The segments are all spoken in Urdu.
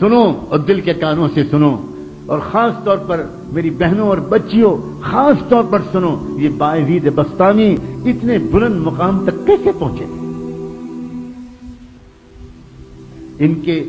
سنو اور دل کے کانوں سے سنو اور خاص طور پر میری بہنوں اور بچیوں، خاص طور پر سنو، یہ باعزید بستانی اتنے بلند مقام تک کیسے پہنچے؟ ان کے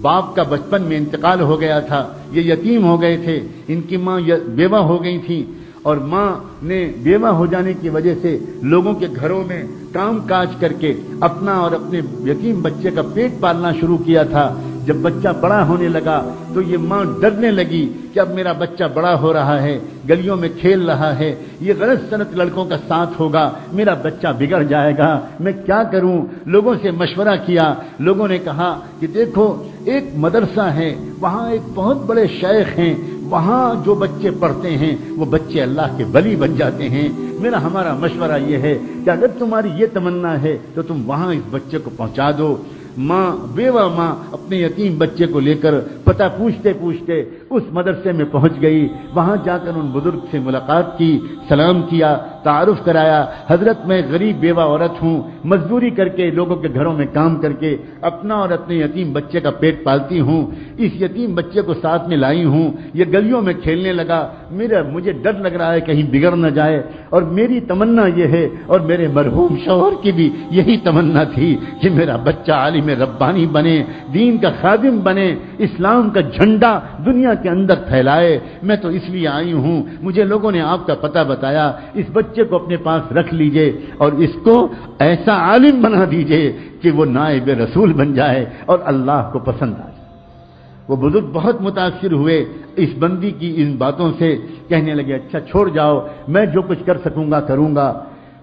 باپ کا بچپن میں انتقال ہو گیا تھا، یہ یتیم ہو گئے تھے، ان کی ماں بیوہ ہو گئی تھی اور ماں نے بیوہ ہو جانے کی وجہ سے لوگوں کے گھروں میں کام کاج کر کے اپنا اور اپنے یتیم بچے کا پیٹ پالنا شروع کیا تھا۔ جب بچہ بڑا ہونے لگا تو یہ ماں ڈرنے لگی کہ اب میرا بچہ بڑا ہو رہا ہے، گلیوں میں کھیل رہا ہے، یہ غلط صنعت لڑکوں کا ساتھ ہوگا، میرا بچہ بگڑ جائے گا۔ میں کیا کروں؟ لوگوں سے مشورہ کیا، لوگوں نے کہا کہ دیکھو، ایک مدرسہ ہے، وہاں ایک بہت بڑے شیخ ہیں، وہاں جو بچے پڑھتے ہیں، وہ بچے اللہ کے ولی بن جاتے ہیں۔ میرا ہمارا مشورہ یہ ہے کہ اگر تمہاری یہ تمنا ہے تو تم وہاں اس بچے کو پہنچا دو۔ ماں، بیوہ ماں اپنے یتیم بچے کو لے کر پتہ پوچھتے پوچھتے اس مدرسے میں پہنچ گئی۔ وہاں جا کر ان بزرگ سے ملاقات کی، سلام کیا۔ تعارف کرایا، حضرت میں غریب بیوہ عورت ہوں، مزدوری کر کے لوگوں کے گھروں میں کام کر کے اپنا اور اپنے یتیم بچے کا پیٹ پالتی ہوں، اس یتیم بچے کو ساتھ میں لائی ہوں، یہ گلیوں میں کھیلنے لگا، میرا، مجھے ڈر لگ رہا ہے کہیں بگڑ نہ جائے، اور میری تمنا یہ ہے، اور میرے مرحوم شوہر کی بھی یہی تمنا تھی کہ میرا بچہ عالم ربانی بنے، دین کا خادم بنے، اسلام کا جھنڈا دنیا کے اندر پھیلائے، میں تو اس لیے آئی ہوں، مجھے لوگوں نے آپ کا پتہ بتایا، اس بچے بچے کو اپنے پاس رکھ لیجیے اور اس کو ایسا عالم بنا دیجیے کہ وہ نائب رسول بن جائے اور اللہ کو پسند آ جائے وہ بزرگ بہت متاثر ہوئے اس بندی کی ان باتوں سے، کہنے لگے اچھا چھوڑ جاؤ، میں جو کچھ کر سکوں گا، کروں گا۔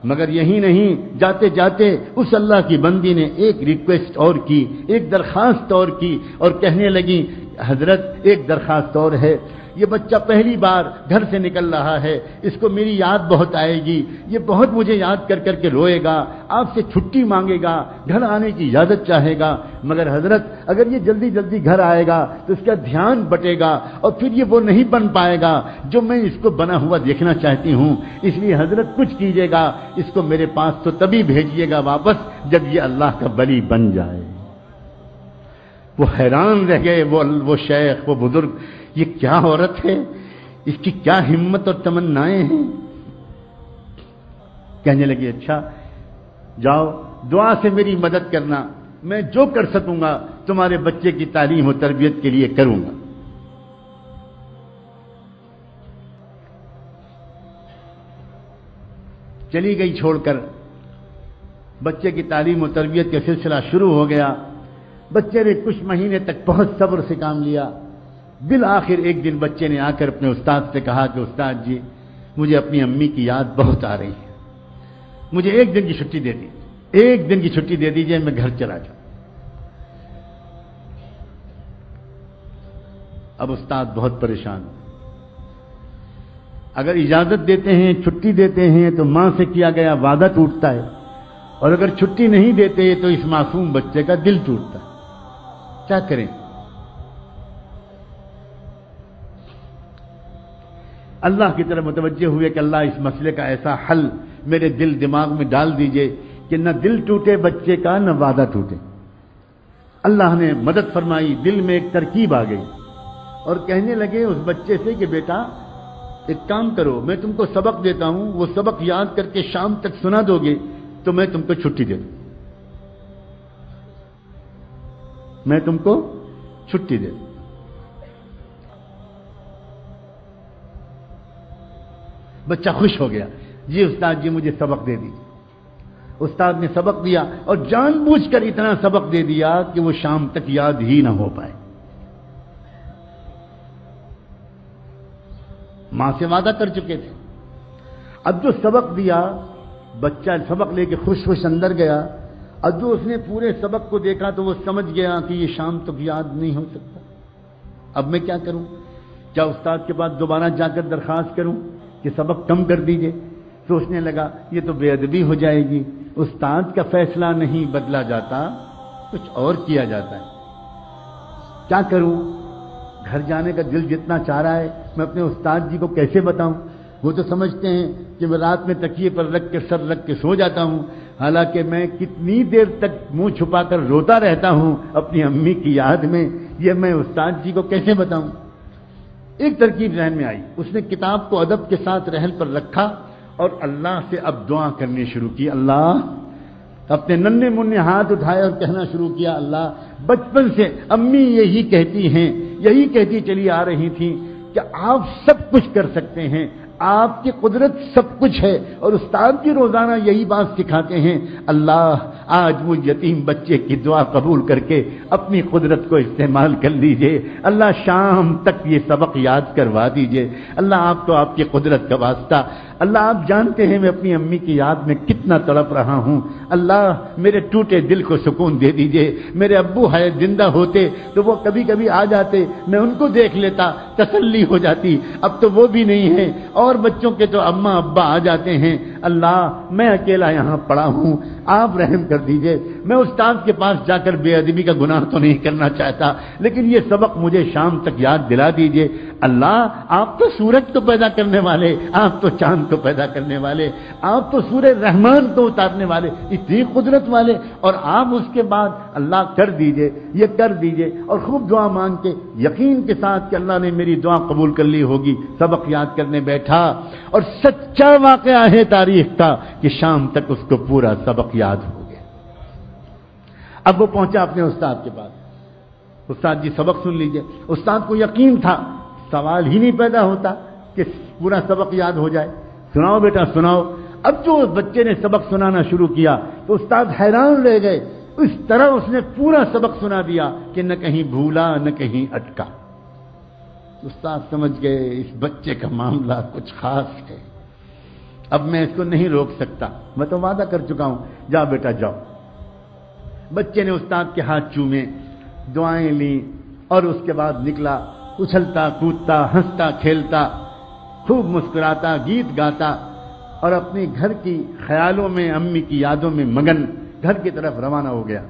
مگر یہی نہیں، جاتے جاتے اس اللہ کی بندی نے ایک ریکویسٹ اور کی، ایک درخواست اور کی اور کہنے لگی حضرت ایک درخواست اور ہے، یہ بچہ پہلی بار گھر سے نکل رہا ہے، اس کو میری یاد بہت آئے گی، یہ بہت مجھے یاد کر کر کے روئے گا، آپ سے چھٹی مانگے گا، گھر آنے کی اجازت چاہے گا، مگر حضرت اگر یہ جلدی جلدی گھر آئے گا تو اس کا دھیان بٹے گا اور پھر یہ وہ نہیں بن پائے گا جو میں اس کو بنا ہوا دیکھنا چاہتی ہوں۔ اس لیے حضرت کچھ کیجیے گا، اس کو میرے پاس تو تبھی بھیجیے گا واپس جب یہ اللہ کا بلی بن جائے۔ وہ حیران رہ گئے، وہ وہ شیخ، وہ بزرگ، یہ کیا عورت ہے؟ اس کی کیا ہمت اور تمنائیں ہیں؟ کہنے لگے اچھا جاؤ، دعا سے میری مدد کرنا، میں جو کر سکوں گا، تمہارے بچے کی تعلیم و تربیت کے لیے کروں گا۔ چلی گئی چھوڑ کر، بچے کی تعلیم و تربیت کا سلسلہ شروع ہو گیا۔ بچے نے کچھ مہینے تک بہت صبر سے کام لیا۔ بالآخر ایک دن بچے نے آ کر اپنے استاد سے کہا کہ استاد جی مجھے اپنی امی کی یاد بہت آ رہی ہے۔ مجھے ایک دن کی چھٹی دے دی ایک دن کی چھٹی دے دیجیے میں گھر چلا جاؤں۔ اب استاد بہت پریشان اگر اجازت دیتے ہیں، چھٹی دیتے ہیں، تو ماں سے کیا گیا، وعدہ ٹوٹتا ہے۔ اور اگر چھٹی نہیں دیتے تو اس معصوم بچے کا دل ٹوٹتا کیا کریں؟ اللہ کی طرف متوجہ ہوئے کہ اللہ اس مسئلے کا ایسا حل میرے دل دماغ میں ڈال دیجیے کہ نہ دل ٹوٹے بچے کا، نہ وعدہ ٹوٹے۔ اللہ نے مدد فرمائی، دل میں ایک ترکیب آ گئی اور کہنے لگے اس بچے سے کہ بیٹا، ایک کام کرو، میں تم کو سبق دیتا ہوں، وہ سبق یاد کر کے شام تک سنا دو گے تو میں تم کو چھٹی دے دوں۔ میں تم کو چھٹی دے دوں۔ بچہ خوش ہو گیا۔ جی استاد جی مجھے سبق دے دیجیے استاد نے سبق دیا اور جان بوجھ کر اتنا سبق دے دیا کہ وہ شام تک یاد ہی نہ ہو پائے۔ ماں سے وعدہ کر چکے تھے۔ اب جو سبق دیا، بچہ سبق لے کے خوش خوش اندر گیا۔ اب جو اس نے پورے سبق کو دیکھا تو وہ سمجھ گیا کہ یہ شام تک یاد نہیں ہو سکتا۔ اب میں کیا کروں؟ کیا استاد کے پاس دوبارہ جا کر درخواست کروں کہ سبق کم کر دیجیے؟ سوچنے لگا، یہ تو بے ادبی ہو جائے گی۔ استاد کا فیصلہ نہیں بدلا جاتا، کچھ اور کیا جاتا ہے۔ کیا کروں؟ گھر جانے کا دل جتنا چاہ رہا ہے، میں اپنے استاد جی کو کیسے بتاؤں؟ وہ تو سمجھتے ہیں کہ میں رات میں تکیے پر رکھ کے سر رکھ کے سو جاتا ہوں۔ حالانکہ میں کتنی دیر تک منہ چھپا کر روتا رہتا ہوں اپنی امی کی یاد میں، یہ میں استاد جی کو کیسے بتاؤں؟ ایک ترکیب ذہن میں آئی۔ اس نے کتاب کو ادب کے ساتھ رحل پر رکھا اور اللہ سے اب دعا کرنی شروع کی۔ اللہ، اپنے ننے منہ ہاتھ اٹھائے اور کہنا شروع کیا، اللہ، بچپن سے امی یہی کہتی ہیں، یہی کہتی چلی آ رہی تھی کہ آپ سب کچھ کر سکتے ہیں۔ آپ کی قدرت سب کچھ ہے اور استاد کی روزانہ یہی بات سکھاتے ہیں، اللہ، آج وہ یتیم بچے کی دعا قبول کر کے اپنی قدرت کو استعمال کر لیجیے۔ اللہ شام تک یہ سبق یاد کروا دیجیے۔ اللہ، آپ تو آپ کی قدرت کا واسطہ اللہ آپ جانتے ہیں میں اپنی امی کی یاد میں کتنا تڑپ رہا ہوں۔ اللہ میرے ٹوٹے دل کو سکون دے دیجیے۔ میرے ابو ہے زندہ ہوتے تو وہ کبھی کبھی آ جاتے۔ میں ان کو دیکھ لیتا، تسلی ہو جاتی۔ اب تو وہ بھی نہیں ہے اور بچوں کے تو اماں ابا آ جاتے ہیں۔ اللہ، میں اکیلا یہاں پڑا ہوں، آپ رحم کر دیجیے۔ میں استاد کے پاس جا کر بے ادبی کا گناہ تو نہیں کرنا چاہتا، لیکن یہ سبق مجھے شام تک یاد دلا دیجیے۔ اللہ، آپ تو سورج کو پیدا کرنے والے، آپ تو چاند کو پیدا کرنے والے، آپ تو سورہ رحمان کو اتارنے والے، اتنی قدرت والے۔ اور آپ اس کے بعد اللہ کر دیجیے، یہ کر دیجیے۔ اور خوب دعا مانگ کے یقین کے ساتھ کہ اللہ نے میری دعا قبول کر لی ہوگی، سبق یاد کرنے بیٹھا۔ اور سچا واقعہ ہے تاریخ کا کہ شام تک اس کو پورا سبق یاد ہو گیا۔ اب وہ پہنچا اپنے استاد کے پاس۔ استاد جی سبق سن لیجیے۔ استاد کو یقین تھا، سوال ہی نہیں پیدا ہوتا کہ پورا سبق یاد ہو جائے۔ سناؤ بیٹا، سناؤ۔ اب جو بچے نے سبق سنانا شروع کیا تو استاد حیران رہ گئے۔ اس طرح اس نے پورا سبق سنا دیا کہ نہ کہیں بھولا، نہ کہیں اٹکا۔ استاد سمجھ گئے، اس بچے کا معاملہ کچھ خاص ہے۔ اب میں اس کو نہیں روک سکتا۔ میں تو وعدہ کر چکا ہوں، جاؤ بیٹا، جاؤ۔ بچے نے استاد کے ہاتھ چومے، دعائیں لی اور اس کے بعد نکلا۔ اچھلتا، کودتا، ہنستا، کھیلتا، خوب مسکراتا، گیت گاتا اور اپنی گھر کی خیالوں میں، امی کی یادوں میں مگن گھر کی طرف روانہ ہو گیا۔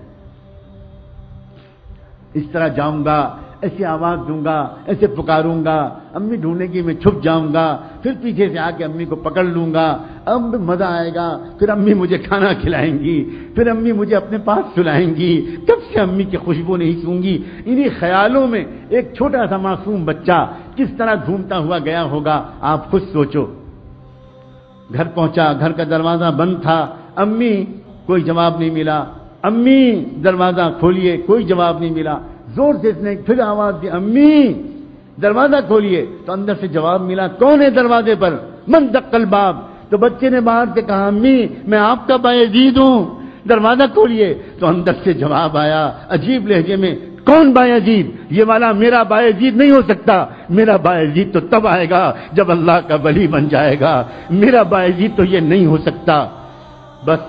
اس طرح جاؤں گا ایسی آواز دوں گا، ایسے پکاروں گا، امی ڈھونڈنے کی میں چھپ جاؤں گا، پھر پیچھے سے آ کے امی کو پکڑ لوں گا، اب مزہ آئے گا، پھر امی مجھے کھانا کھلائیں گی، پھر امی مجھے اپنے پاس سلائیں گی، کب سے امی کی خوشبو نہیں سوں گی؟ انہی خیالوں میں ایک چھوٹا سا معصوم بچہ کس طرح گھومتا ہوا گیا ہوگا؟ آپ خود سوچو۔ گھر پہنچا، گھر کا دروازہ بند تھا، امی کوئی جواب نہیں ملا۔ امی دروازہ کھولیے، کوئی جواب نہیں ملا۔ زور سے اس نے پھر آواز دی، امی، دروازہ کھولیے۔ تو اندر سے جواب ملا، کون ہے دروازے پر؟ من دقل باب تو بچے نے باہر سے کہا، امی، میں آپ کا باعزید ہوں۔ دروازہ کھولیے۔ تو اندر سے جواب آیا، عجیب لہجے میں، کون باعزید یہ والا میرا باعزید نہیں ہو سکتا۔ میرا باعزید تو تب آئے گا جب اللہ کا ولی بن جائے گا۔ میرا باعزید تو یہ نہیں ہو سکتا۔ بس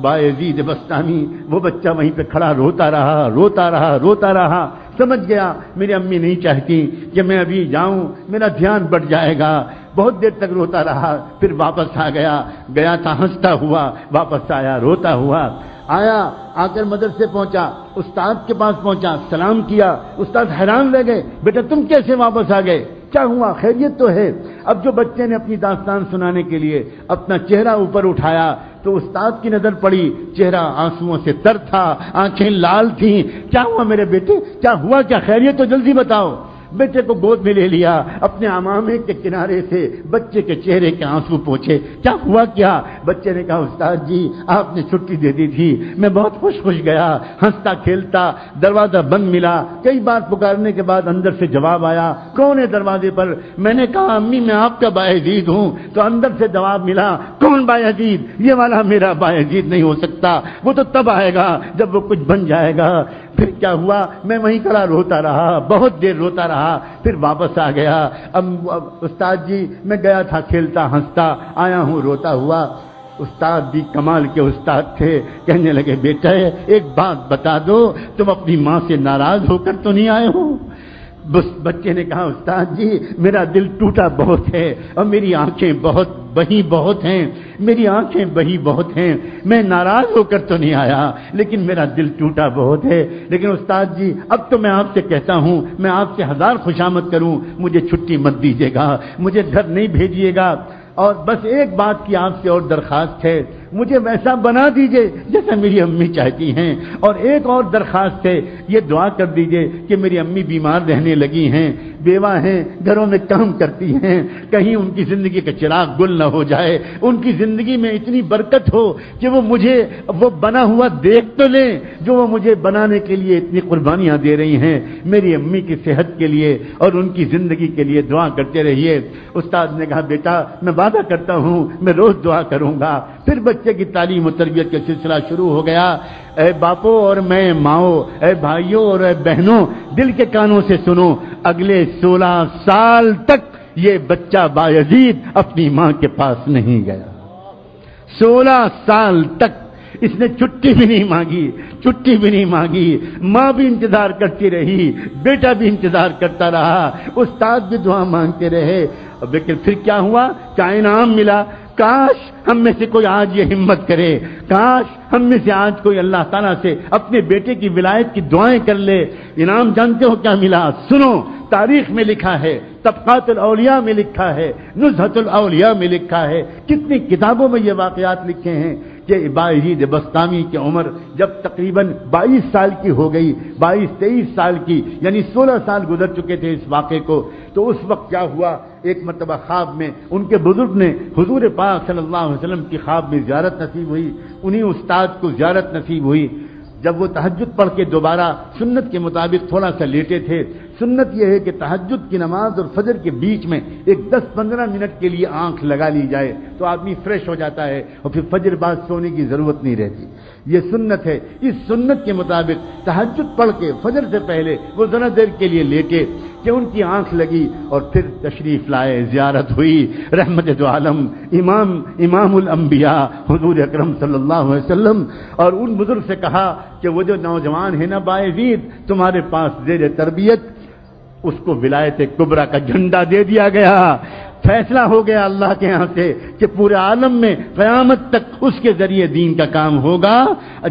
باعزید بستانی وہ بچہ وہیں پہ کھڑا روتا رہا روتا رہا روتا رہا۔ سمجھ گیا میری امی نہیں چاہتی کہ میں ابھی جاؤں، میرا دھیان بڑھ جائے گا۔ بہت دیر تک روتا رہا، پھر واپس آ گیا۔ گیا تھا، ہنستا ہوا، واپس آیا، روتا ہوا۔ آیا، آ کر مدرسے پہنچا، استاد کے پاس پہنچا، سلام کیا۔ استاد حیران رہ گئے، بیٹا تم کیسے واپس آ گئے؟ کیا ہوا؟ خیریت تو ہے۔ اب جو بچے نے اپنی داستان سنانے کے لیے اپنا چہرہ اوپر اٹھایا تو استاد کی نظر پڑی، چہرہ آنسوؤں سے تر تھا، آنکھیں لال تھیں۔ کیا ہوا میرے بیٹے؟ کیا ہوا؟ کیا خیریت؟ تو جلدی بتاؤ۔ بیٹے کو گود میں لے لیا، اپنے امامے کے کنارے سے بچے کے چہرے کے آنسو پوچھے، کیا ہوا کیا؟ بچے نے کہا، استاد جی آپ نے چھٹی دے دی تھی، میں بہت خوش خوش گیا، ہنستا کھیلتا، دروازہ بند ملا۔ کئی بار پکارنے کے بعد اندر سے جواب آیا، کون ہے دروازے پر؟ میں نے کہا، امی، میں آپ کا باعزید ہوں۔ تو اندر سے جواب ملا، کون باعزید یہ والا میرا باعزید نہیں ہو سکتا، وہ تو تب آئے گا جب وہ کچھ بن جائے گا۔ پھر کیا ہوا؟ میں وہیں کھڑا روتا رہا، بہت دیر روتا رہا۔ رہا پھر واپس آ گیا۔ اب استاد جی میں گیا تھا، کھیلتا، ہنستا، آیا ہوں، روتا ہوا۔ استاد بھی کمال کے استاد تھے۔ کہنے لگے بیٹا ایک بات بتا دو، تم اپنی ماں سے ناراض ہو کر تو نہیں آئے ہو؟ بچے نے کہا، استاد جی میرا دل ٹوٹا بہت ہے اور میری آنکھیں بہت بہی بہت ہیں، میری آنکھیں بہی بہت ہیں، میں ناراض ہو کر تو نہیں آیا، لیکن میرا دل ٹوٹا بہت ہے. لیکن استاد جی اب تو میں آپ سے کہتا ہوں، میں آپ سے ہزار خوشامد کروں، مجھے چھٹی مت دیجیے گا، مجھے گھر نہیں بھیجیے گا، اور بس ایک بات کی آپ سے اور درخواست ہے مجھے ویسا بنا دیجیے جیسا میری امی چاہتی ہیں۔ اور ایک اور درخواست ہے، یہ دعا کر دیجیے کہ میری امی بیمار رہنے لگی ہیں، بیوہ ہیں، گھروں میں کام کرتی ہیں۔ کہیں ان کی زندگی کا چراغ گل نہ ہو جائے، ان کی زندگی میں اتنی برکت ہو کہ وہ مجھے، وہ بنا ہوا دیکھ تو لیں جو وہ مجھے بنانے کے لیے اتنی قربانیاں دے رہی ہیں۔ میری امی کی صحت کے لیے اور ان کی زندگی کے لیے دعا کرتے رہیے۔ استاد نے کہا، بیٹا، میں وعدہ کرتا ہوں، میں روز دعا کروں گا۔ پھر بچے کی تعلیم و تربیت کا سلسلہ شروع ہو گیا۔ اے باپو اور میں ماؤ اے بھائیوں اور اے بہنوں، دل کے کانوں سے سنو، اگلے سولہ سال تک یہ بچہ باعزید اپنی ماں کے پاس نہیں گیا۔ سولہ سال تک اس نے چھٹی بھی نہیں مانگی، چھٹی بھی نہیں مانگی۔ ماں بھی انتظار کرتی رہی، بیٹا بھی انتظار کرتا رہا۔ استاد بھی دعا مانگتے رہے۔ لیکن پھر کیا ہوا؟ کیا انعام ملا۔ کاش ہم میں سے کوئی آج یہ ہمت کرے، کاش ہم میں سے آج کوئی اللہ تعالیٰ سے اپنے بیٹے کی ولایت کی دعائیں کر لے۔ انعام جانتے ہو کیا ملا؟ سنو، تاریخ میں لکھا ہے، طبقات الاولیاء میں لکھا ہے، نزہت الاولیاء میں لکھا ہے۔ کتنی کتابوں میں یہ واقعات لکھے ہیں۔ کہ باعید بستامی کی عمر جب تقریباً بائیس سال کی ہو گئی، بائیس تیئیس سال کی یعنی سولہ سال گزر چکے تھے اس واقعے کو، تو اس وقت کیا ہوا؟ ایک مرتبہ خواب میں ان کے بزرگ نے حضور پاک صلی اللہ علیہ وسلم کی خواب میں زیارت نصیب ہوئی انہی استاد کو زیارت نصیب ہوئی جب وہ تحجد پڑھ کے دوبارہ سنت کے مطابق تھوڑا سا لیٹے تھے، سنت یہ ہے کہ تحجد کی نماز اور فجر کے بیچ میں ایک دس پندرہ منٹ کے لیے آنکھ لگا لی جائے تو آدمی فریش ہو جاتا ہے اور پھر فجر بعد سونے کی ضرورت نہیں رہتی۔ یہ سنت ہے۔ اس سنت کے مطابق تحجد پڑھ کے فجر سے پہلے وہ ذرا دیر کے لیے لیٹے۔ کہ ان کی آنکھ لگی اور پھر تشریف لائے، زیارت ہوئی۔ رحمت دو عالم، امام امام الانبیاء، حضور اکرم صلی اللہ علیہ وسلم۔ اور ان بزرگ سے کہا کہ وہ جو نوجوان ہے نا باعزید تمہارے پاس زیر تربیت، اس کو ولایت کبرا کا جھنڈا دے دیا گیا۔ فیصلہ ہو گیا اللہ کے یہاں سے کہ پورے عالم میں قیامت تک اس کے ذریعے دین کا کام ہوگا۔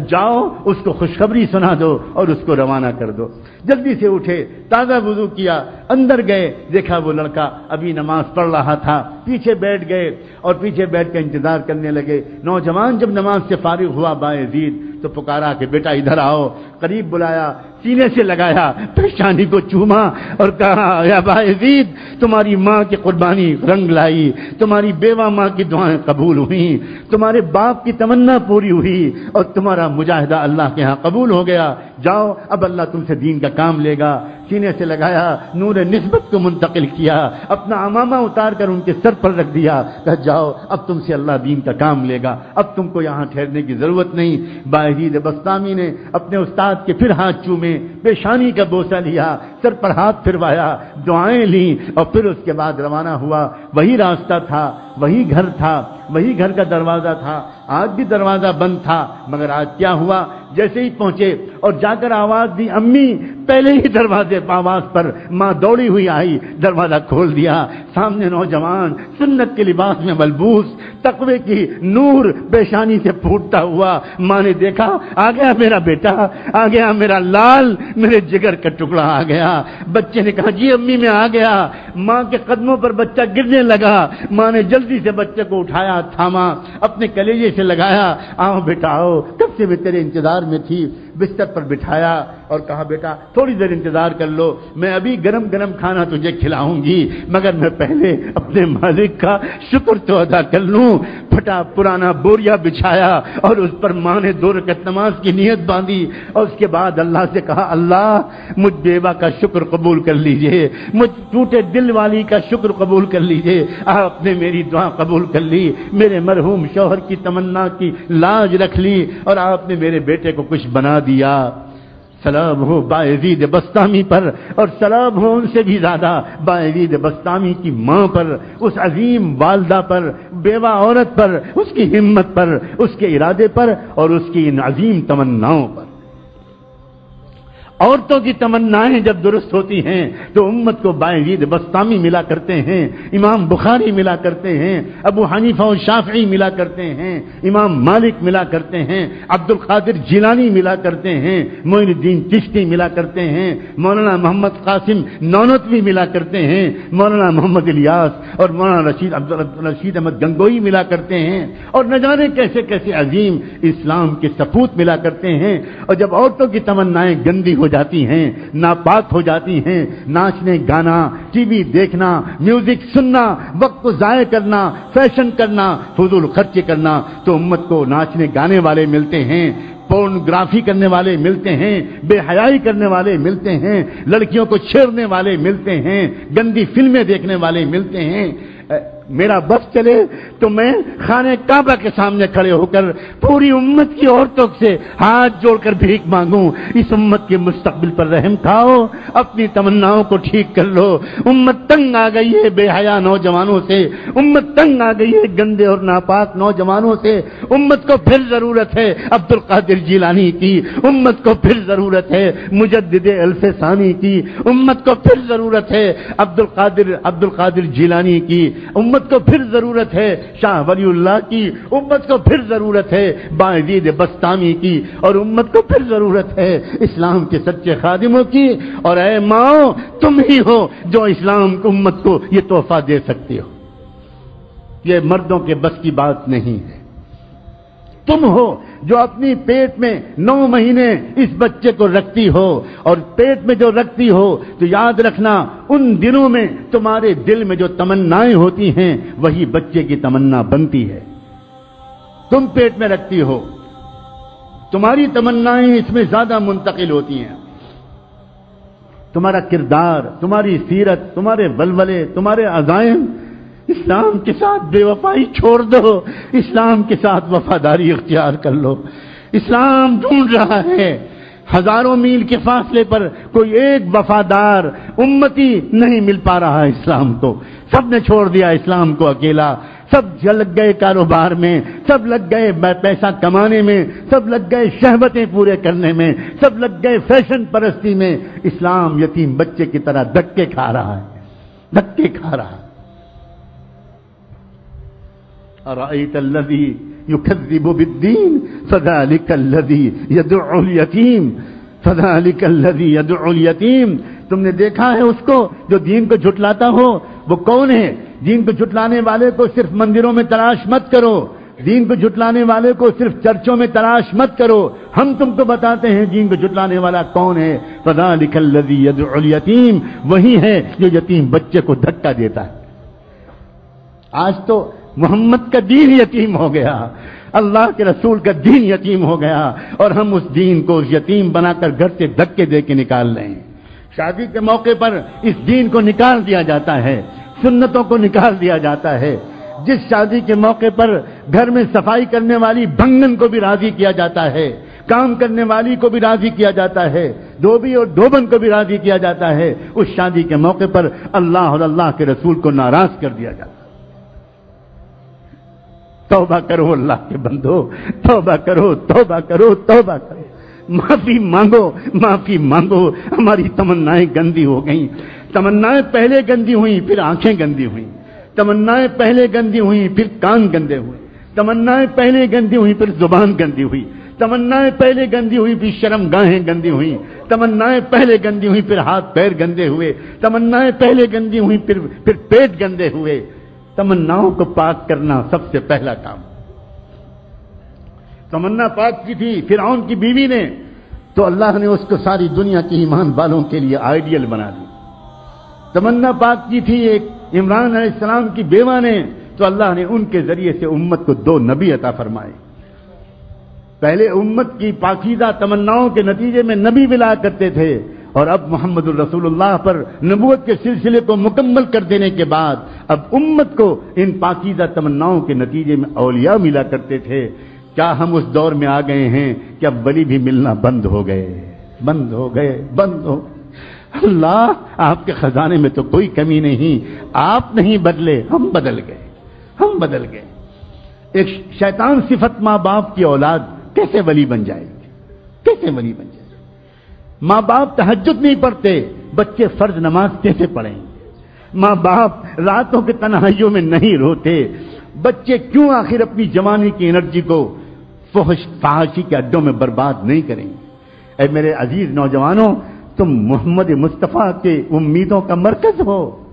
جاؤ، اس کو خوشخبری سنا دو اور اس کو روانہ کر دو۔ جلدی سے اٹھے، تازہ وضو کیا، اندر گئے، دیکھا وہ لڑکا ابھی نماز پڑھ رہا تھا، پیچھے بیٹھ گئے اور پیچھے بیٹھ کے انتظار کرنے لگے۔ نوجوان جب نماز سے فارغ ہوا، باعزید تو پکارا کہ بیٹا ادھر آؤ۔ قریب بلایا، سینے سے لگایا، پریشانی کو چوما اور کہا یا بھائی تمہاری ماں کی قربانی رنگ لائی، تمہاری بیوہ ماں کی دعائیں قبول ہوئی تمہارے باپ کی تمنا پوری ہوئی اور تمہارا مجاہدہ اللہ کے ہاں قبول ہو گیا۔ جاؤ، اب اللہ تم سے دین کا کام لے گا۔ سینے سے لگایا، نور نسبت کو منتقل کیا، اپنا امامہ اتار کر ان کے سر پر رکھ دیا کہ جاؤ، اب تم سے اللہ دین کا کام لے گا، اب تم کو یہاں ٹھہرنے کی ضرورت نہیں۔ باعید بستامی نے اپنے استاد کے پھر ہاتھ چومے، پیشانی کا بوسہ لیا، سر پر ہاتھ پھروایا، دعائیں لی اور پھر اس کے بعد روانہ ہوا۔ وہی راستہ تھا، وہی گھر تھا، وہی گھر کا دروازہ تھا۔ آج بھی دروازہ بند تھا، مگر آج کیا ہوا؟ جیسے ہی پہنچے اور جا کر آواز دی، امی، پہلے ہی دروازے آواز پر ماں دوڑی ہوئی آئی، دروازہ کھول دیا۔ سامنے نوجوان سنت کے لباس میں ملبوس، تقوی کی نور پیشانی سے پھوٹتا ہوا۔ ماں نے دیکھا، آ گیا میرا بیٹا، آ گیا میرا لال، میرے جگر کا ٹکڑا آ گیا۔ بچے نے کہا جی امی میں آ گیا۔ ماں کے قدموں پر بچہ گرنے لگا۔ ماں نے جلدی سے بچے کو اٹھایا، تھاما، اپنے کلیجے سے لگایا۔ آؤ بیٹا، آؤ، کب سے بھی تیرے انتظار میں تھی بستر پر بٹھایا اور کہا، بیٹا، تھوڑی دیر انتظار کر لو، میں ابھی گرم گرم کھانا تجھے کھلاؤں گی مگر میں پہلے اپنے مالک کا شکر تو ادا کر لوں. پھٹا پرانا بوریا بچھایا اور اس پر ماں نے دو رکعت نماز کی نیت باندھی اور اس کے بعد اللہ سے کہا، اللہ، مجھ بیوہ کا شکر قبول کر لیجیے، مجھ ٹوٹے دل والی کا شکر قبول کر لیجیے، آپ نے میری دعا قبول کر لی، میرے مرحوم شوہر کی تمنا کی لاج رکھ لی اور آپ نے میرے بیٹے کو کچھ بنا دیا سلام ہو باعزید بستامی پر اور سلام ہو ان سے بھی زیادہ باعزید بستامی کی ماں پر، اس عظیم والدہ پر، بیوہ عورت پر، اس کی ہمت پر، اس کے ارادے پر اور اس کی ان عظیم تمناؤں پر۔ عورتوں کی تمنائیں جب درست ہوتی ہیں تو امت کو باعید بستامی ملا کرتے ہیں، امام بخاری ملا کرتے ہیں، ابو حنیفہ و شافعی ملا کرتے ہیں، امام مالک ملا کرتے ہیں عبد القادر جیلانی ملا کرتے ہیں، معین الدین چشتی ملا کرتے ہیں، مولانا محمد قاسم نونتوی ملا کرتے ہیں، مولانا محمد الیاس اور مولانا رشید عبد رشید احمد گنگوئی ملا کرتے ہیں اور نہ جانے کیسے کیسے عظیم اسلام کے سپوت ملا کرتے ہیں اور جب عورتوں کی تمنائیں گندی ہو جاتی ہیں ناپاک ہو جاتی ہیں۔ ناچنے، گانا، ٹی وی دیکھنا، میوزک سننا، وقت کو ضائع کرنا، فیشن کرنا، فضول خرچے کرنا۔ تو امت کو ناچنے، گانے والے ملتے ہیں، پورنگرافی کرنے والے ملتے ہیں، بے حیائی کرنے والے ملتے ہیں، لڑکیوں کو چھیڑنے والے ملتے ہیں، گندی فلمیں دیکھنے والے ملتے ہیں۔ میرا بس چلے تو میں خانے کعبہ کے سامنے کھڑے ہو کر پوری امت کی عورتوں سے ہاتھ جوڑ کر بھیک مانگوں۔ اس امت کے مستقبل پر رحم کھاؤ، اپنی تمناؤں کو ٹھیک کر لو۔ امت تنگ آ گئی ہے بے حیا نوجوانوں سے۔ امت تنگ آ گئی ہے گندے اور ناپاک نوجوانوں سے۔ امت کو پھر ضرورت ہے عبد القادر جیلانی کی۔ امت کو پھر ضرورت ہے مجدد الف ثانی کی۔ امت کو پھر ضرورت ہے عبد القادر عبد القادر جیلانی کی۔ امت امت کو پھر ضرورت ہے شاہ ولی اللہ کی، امت کو پھر ضرورت ہے باعدید بستانی کی، اور امت کو پھر ضرورت ہے اسلام کے سچے خادموں کی۔ اور اے ماں تم ہی ہو جو اسلام امت کو یہ تحفہ دے سکتے ہو۔ یہ مردوں کے بس کی بات نہیں ہے۔ تم ہو جو اپنی پیٹ میں نو مہینے اس بچے کو رکھتی ہو اور پیٹ میں جو رکھتی ہو تو یاد رکھنا ان دنوں میں تمہارے دل میں جو تمنائیں ہوتی ہیں، وہی بچے کی تمنا بنتی ہے۔ تم پیٹ میں رکھتی ہو، تمہاری تمنائیں اس میں زیادہ منتقل ہوتی ہیں۔ تمہارا کردار، تمہاری سیرت، تمہارے ولولے، تمہارے عزائم اسلام کے ساتھ بے وفائی چھوڑ دو، اسلام کے ساتھ وفاداری اختیار کر لو۔ اسلام ڈھونڈ رہا ہے۔ ہزاروں میل کے فاصلے پر کوئی ایک وفادار، امتی نہیں مل پا رہا اسلام کو۔ سب نے چھوڑ دیا اسلام کو اکیلا۔ سب لگ گئے کاروبار میں، سب لگ گئے پیسہ کمانے میں، سب لگ گئے شہبتیں پورے کرنے میں، سب لگ گئے فیشن پرستی میں۔ اسلام یتیم بچے کی طرح دھکے کھا رہا ہے۔ دھکے کھا رہا ہے۔ أرأيت الذي يكذب بالدين؟ فذلك الذي يدعو اليتيم. فذلك الذي يدعو اليتيم. تم نے دیکھا ہے اس کو جو دین کو جھٹلاتا ہو؟ وہ کون ہے؟ دین کو جھٹلانے والے کو صرف مندروں میں تلاش مت کرو. دین کو جھٹلانے والے کو صرف چرچوں میں تلاش مت کرو. ہم تم کو بتاتے ہیں دین کو جھٹلانے والا کون ہے؟ فضا لکھل لذی یتیم وہی ہے جو یتیم بچے کو دھکا دیتا ہے۔ آج تو محمد کا دین یتیم ہو گیا، اللہ کے رسول کا دین یتیم ہو گیا اور ہم اس دین کو یتیم بنا کر گھر سے دھکے دے کے نکال رہے ہیں شادی کے موقع پر اس دین کو نکال دیا جاتا ہے، سنتوں کو نکال دیا جاتا ہے۔ جس شادی کے موقع پر گھر میں صفائی کرنے والی بنگن کو بھی راضی کیا جاتا ہے، کام کرنے والی کو بھی راضی کیا جاتا ہے، دھوبی اور دھوبن کو بھی راضی کیا جاتا ہے، اس شادی کے موقع پر اللہ اور اللہ کے رسول کو ناراض کر دیا جاتا ہے۔ توبہ کرو اللہ کے بندو، توبہ کرو توبہ کرو توبہ کرو۔ معافی مانگو معافی مانگو۔ ہماری تمنائیں گندی ہو گئیں۔ تمنائیں پہلے گندی ہوئی پھر آنکھیں گندی ہوئی تمنائیں پہلے گندی ہوئی پھر کان گندے ہوئے۔ تمنائیں پہلے گندی ہوئی پھر زبان گندی ہوئی۔ تمنائیں پہلے گندی ہوئی پھر شرم گاہیں گندی ہوئی تمنائیں پہلے گندی ہوئی پھر ہاتھ پیر گندے ہوئے۔ تمنائیں پہلے گندی ہوئی پھر پھر پیٹ گندے ہوئے۔ تمناؤں کو پاک کرنا سب سے پہلا کام۔ تمنا پاک کی تھی، فرعون کی بیوی نے، تو اللہ نے اس کو ساری دنیا کے ایمان والوں کے لیے آئیڈیل بنا دی۔ تمنا پاک کی تھی، ایک عمران علیہ السلام کی بیوہ نے، تو اللہ نے ان کے ذریعے سے امت کو دو نبی عطا فرمائے۔ پہلے امت کی پاکیزہ تمناؤں کے نتیجے میں نبی ملا کرتے تھے اور اب محمد الرسول اللہ پر نبوت کے سلسلے کو مکمل کر دینے کے بعد اب امت کو ان پاکیزہ تمناؤں کے نتیجے میں اولیاء ملا کرتے تھے۔ کیا ہم اس دور میں آ گئے ہیں کہ اب ولی بھی ملنا بند ہو گئے؟ بند ہو گئے، بند ہو۔ اللہ، آپ کے خزانے میں تو کوئی کمی نہیں۔ آپ نہیں بدلے، ہم بدل گئے۔ ہم بدل گئے۔ ایک شیطان صفت ماں باپ کی اولاد کیسے ولی بن جائے گی؟ کیسے ولی بن جائے ماں باپ تحجد نہیں پڑھتے، بچے فرض نماز کیسے پڑھیں؟ ماں باپ راتوں کے تنہائیوں میں نہیں روتے، بچے کیوں آخر اپنی جوانی کی انرجی کو فحش، فحاشی کے اڈوں میں برباد نہیں کریں؟ اے میرے عزیز نوجوانوں، تم محمد مصطفیٰ کے امیدوں کا مرکز ہو۔